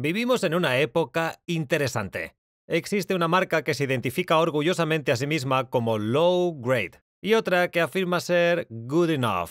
Vivimos en una época interesante. Existe una marca que se identifica orgullosamente a sí misma como low grade y otra que afirma ser good enough,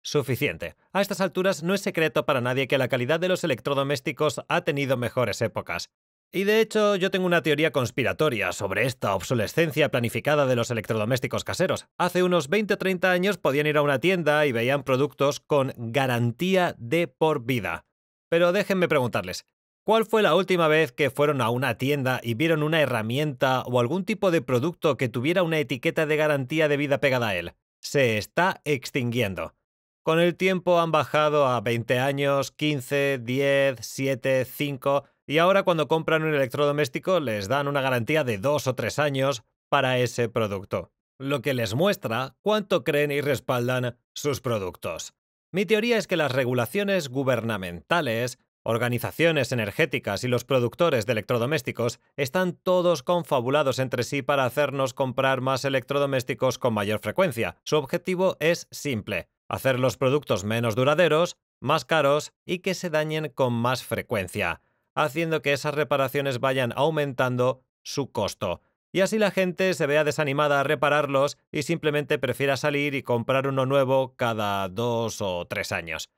suficiente. A estas alturas no es secreto para nadie que la calidad de los electrodomésticos ha tenido mejores épocas. Y de hecho yo tengo una teoría conspiratoria sobre esta obsolescencia planificada de los electrodomésticos caseros. Hace unos 20 o 30 años podían ir a una tienda y veían productos con garantía de por vida. Pero déjenme preguntarles, ¿cuál fue la última vez que fueron a una tienda y vieron una herramienta o algún tipo de producto que tuviera una etiqueta de garantía de vida pegada a él? Se está extinguiendo. Con el tiempo han bajado a 20 años, 15, 10, 7, 5 y ahora cuando compran un electrodoméstico les dan una garantía de 2 o 3 años para ese producto, lo que les muestra cuánto creen y respaldan sus productos. Mi teoría es que las regulaciones gubernamentales, organizaciones energéticas y los productores de electrodomésticos están todos confabulados entre sí para hacernos comprar más electrodomésticos con mayor frecuencia. Su objetivo es simple, hacer los productos menos duraderos, más caros y que se dañen con más frecuencia, haciendo que esas reparaciones vayan aumentando su costo. Y así la gente se vea desanimada a repararlos y simplemente prefiera salir y comprar uno nuevo cada dos o tres años.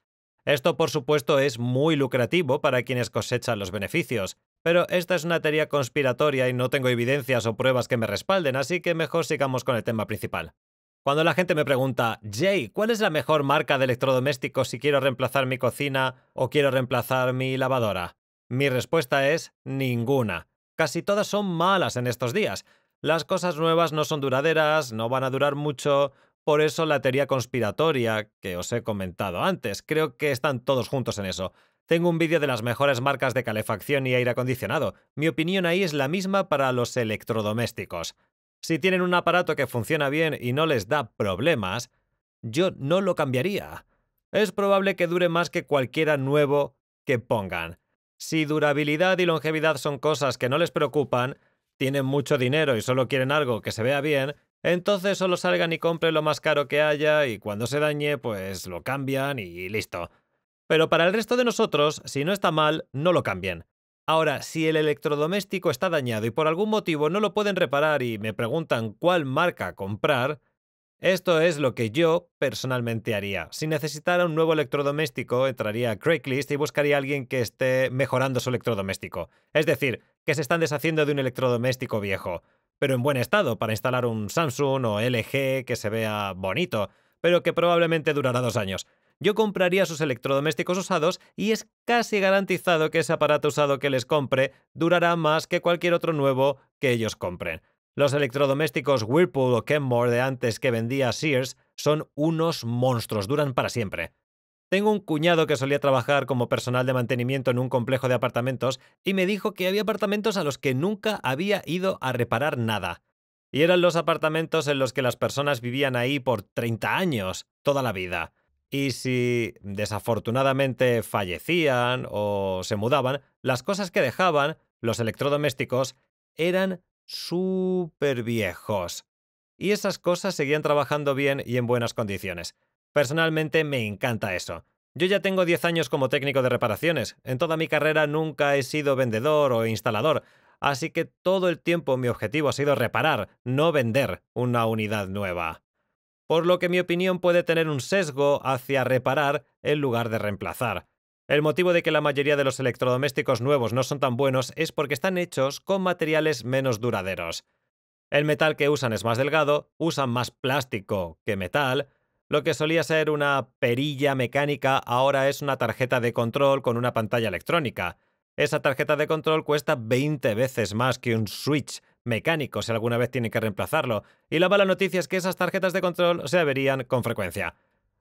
Esto, por supuesto, es muy lucrativo para quienes cosechan los beneficios, pero esta es una teoría conspiratoria y no tengo evidencias o pruebas que me respalden, así que mejor sigamos con el tema principal. Cuando la gente me pregunta, Jay, ¿cuál es la mejor marca de electrodomésticos si quiero reemplazar mi cocina o quiero reemplazar mi lavadora? Mi respuesta es ninguna. Casi todas son malas en estos días. Las cosas nuevas no son duraderas, no van a durar mucho, por eso la teoría conspiratoria que os he comentado antes, creo que están todos juntos en eso. Tengo un vídeo de las mejores marcas de calefacción y aire acondicionado. Mi opinión ahí es la misma para los electrodomésticos. Si tienen un aparato que funciona bien y no les da problemas, yo no lo cambiaría. Es probable que dure más que cualquiera nuevo que pongan. Si durabilidad y longevidad son cosas que no les preocupan, tienen mucho dinero y solo quieren algo que se vea bien, entonces solo salgan y compren lo más caro que haya y cuando se dañe, pues lo cambian y listo. Pero para el resto de nosotros, si no está mal, no lo cambien. Ahora, si el electrodoméstico está dañado y por algún motivo no lo pueden reparar y me preguntan cuál marca comprar, esto es lo que yo personalmente haría. Si necesitara un nuevo electrodoméstico, entraría a Craigslist y buscaría a alguien que esté mejorando su electrodoméstico. Es decir, que se están deshaciendo de un electrodoméstico viejo, pero en buen estado para instalar un Samsung o LG que se vea bonito, pero que probablemente durará dos años yo compraría sus electrodomésticos usados y es casi garantizado que ese aparato usado que les compre durará más que cualquier otro nuevo que ellos compren. Los electrodomésticos Whirlpool o Kenmore de antes que vendía Sears son unos monstruos, duran para siempre. Tengo un cuñado que solía trabajar como personal de mantenimiento en un complejo de apartamentos y me dijo que había apartamentos a los que nunca había ido a reparar nada. Y eran los apartamentos en los que las personas vivían ahí por 30 años, toda la vida. Y si desafortunadamente fallecían o se mudaban, las cosas que dejaban, los electrodomésticos, eran súper viejos. Y esas cosas seguían trabajando bien y en buenas condiciones. Personalmente me encanta eso. Yo ya tengo 10 años como técnico de reparaciones. En toda mi carrera nunca he sido vendedor o instalador, así que todo el tiempo mi objetivo ha sido reparar, no vender una unidad nueva por lo que mi opinión puede tener un sesgo hacia reparar en lugar de reemplazar. El motivo de que la mayoría de los electrodomésticos nuevos no son tan buenos es porque están hechos con materiales menos duraderos. El metal que usan es más delgado, usan más plástico que metal, lo que solía ser una perilla mecánica ahora es una tarjeta de control con una pantalla electrónica. Esa tarjeta de control cuesta 20 veces más que un switch mecánico si alguna vez tienen que reemplazarlo, y la mala noticia es que esas tarjetas de control se averían con frecuencia.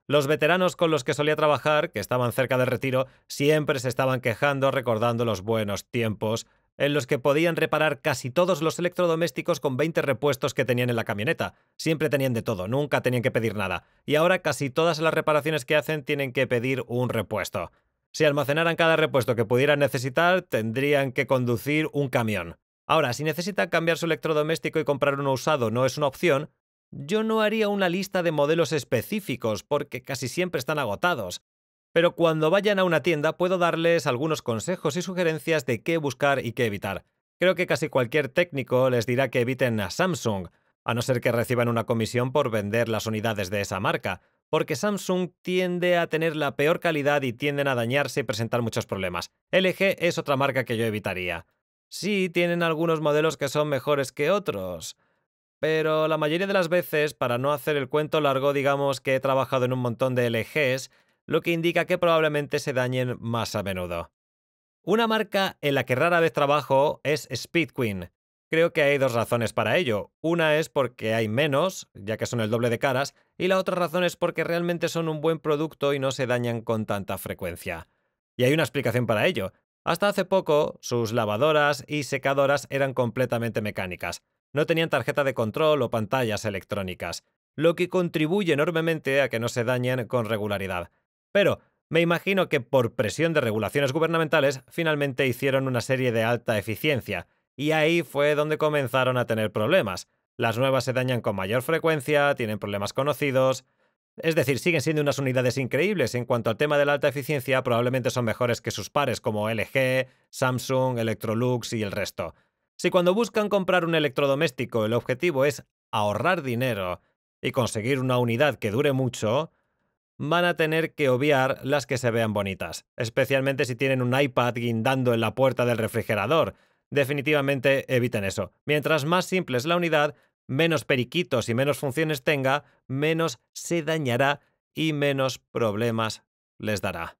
Los veteranos con los que solía trabajar, que estaban cerca del retiro, siempre se estaban quejando recordando los buenos tiempos en los que podían reparar casi todos los electrodomésticos con 20 repuestos que tenían en la camioneta. Siempre tenían de todo, nunca tenían que pedir nada. Y ahora casi todas las reparaciones que hacen tienen que pedir un repuesto. Si almacenaran cada repuesto que pudieran necesitar, tendrían que conducir un camión. Ahora, si necesita cambiar su electrodoméstico y comprar uno usado no es una opción, yo no haría una lista de modelos específicos porque casi siempre están agotados. Pero cuando vayan a una tienda puedo darles algunos consejos y sugerencias de qué buscar y qué evitar. Creo que casi cualquier técnico les dirá que eviten a Samsung, a no ser que reciban una comisión por vender las unidades de esa marca, porque Samsung tiende a tener la peor calidad y tienden a dañarse y presentar muchos problemas. LG es otra marca que yo evitaría. Sí, tienen algunos modelos que son mejores que otros, pero la mayoría de las veces, para no hacer el cuento largo, digamos que he trabajado en un montón de LGs, lo que indica que probablemente se dañen más a menudo. Una marca en la que rara vez trabajo es Speedqueen. Creo que hay dos razones para ello. Una es porque hay menos, ya que son el doble de caras, y la otra razón es porque realmente son un buen producto y no se dañan con tanta frecuencia. Y hay una explicación para ello. Hasta hace poco, sus lavadoras y secadoras eran completamente mecánicas. No tenían tarjeta de control o pantallas electrónicas, lo que contribuye enormemente a que no se dañen con regularidad. Pero me imagino que por presión de regulaciones gubernamentales finalmente hicieron una serie de alta eficiencia, y ahí fue donde comenzaron a tener problemas. Las nuevas se dañan con mayor frecuencia, tienen problemas conocidos. Es decir, siguen siendo unas unidades increíbles. En cuanto al tema de la alta eficiencia, probablemente son mejores que sus pares como LG, Samsung, Electrolux y el resto. Si cuando buscan comprar un electrodoméstico el objetivo es ahorrar dinero y conseguir una unidad que dure mucho, van a tener que obviar las que se vean bonitas, especialmente si tienen un iPad guindando en la puerta del refrigerador, definitivamente eviten eso. Mientras más simple es la unidad, menos periquitos y menos funciones tenga, menos se dañará y menos problemas les dará.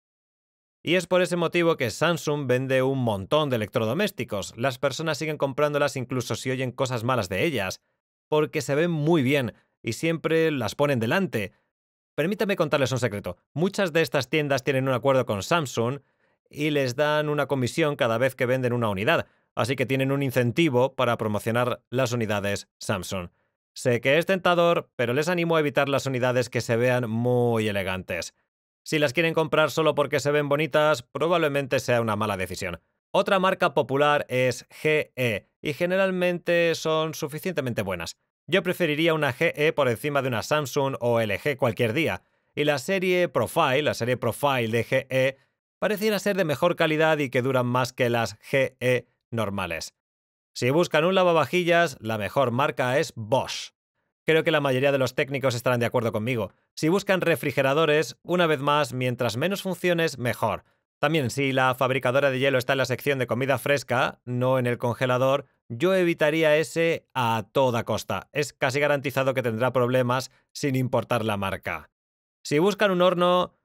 Y es por ese motivo que Samsung vende un montón de electrodomésticos. Las personas siguen comprándolas incluso si oyen cosas malas de ellas, porque se ven muy bien y siempre las ponen delante. Permítame contarles un secreto. Muchas de estas tiendas tienen un acuerdo con Samsung y les dan una comisión cada vez que venden una unidad, así que tienen un incentivo para promocionar las unidades Samsung. Sé que es tentador, pero les animo a evitar las unidades que se vean muy elegantes. Si las quieren comprar solo porque se ven bonitas, probablemente sea una mala decisión. Otra marca popular es GE, y generalmente son suficientemente buenas. Yo preferiría una GE por encima de una Samsung o LG cualquier día, y la serie Profile, la serie Profile de GE, pareciera ser de mejor calidad y que duran más que las GE normales. Si buscan un lavavajillas, la mejor marca es Bosch. Creo que la mayoría de los técnicos estarán de acuerdo conmigo. Si buscan refrigeradores, una vez más, mientras menos funciones, mejor. También si la fabricadora de hielo está en la sección de comida fresca, no en el congelador, yo evitaría ese a toda costa. Es casi garantizado que tendrá problemas sin importar la marca. Si buscan un horno,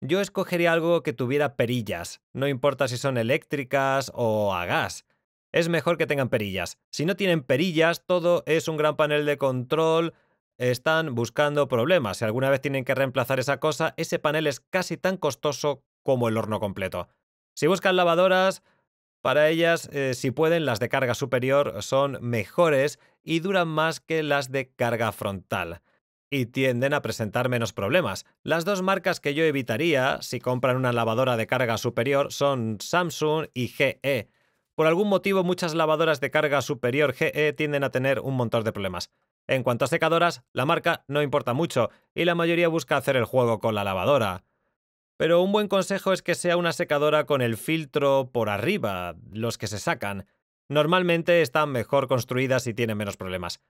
yo escogería algo que tuviera perillas, no importa si son eléctricas o a gas. Es mejor que tengan perillas. Si no tienen perillas, todo es un gran panel de control. Están buscando problemas. Si alguna vez tienen que reemplazar esa cosa, ese panel es casi tan costoso como el horno completo. Si buscan lavadoras, para ellas, eh, si pueden, las de carga superior son mejores y duran más que las de carga frontal y tienden a presentar menos problemas. Las dos marcas que yo evitaría si compran una lavadora de carga superior son Samsung y GE. Por algún motivo muchas lavadoras de carga superior GE tienden a tener un montón de problemas. En cuanto a secadoras, la marca no importa mucho y la mayoría busca hacer el juego con la lavadora. Pero un buen consejo es que sea una secadora con el filtro por arriba, los que se sacan. Normalmente están mejor construidas y tienen menos problemas.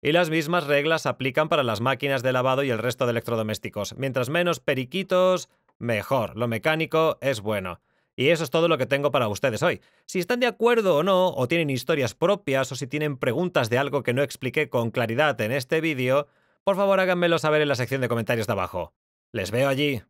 Y las mismas reglas aplican para las máquinas de lavado y el resto de electrodomésticos. Mientras menos periquitos, mejor. Lo mecánico es bueno. Y eso es todo lo que tengo para ustedes hoy. Si están de acuerdo o no, o tienen historias propias, o si tienen preguntas de algo que no expliqué con claridad en este vídeo, por favor háganmelo saber en la sección de comentarios de abajo. Les veo allí.